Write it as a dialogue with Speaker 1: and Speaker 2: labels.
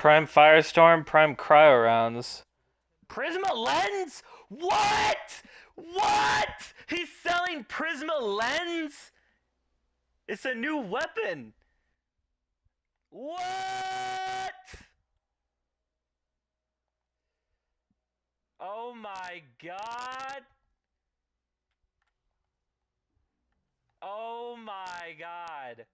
Speaker 1: Prime Firestorm, Prime Cryo rounds. Prisma Lenz? What? What? He's selling Prisma Lenz? It's a new weapon. What? Oh my god. Oh my god.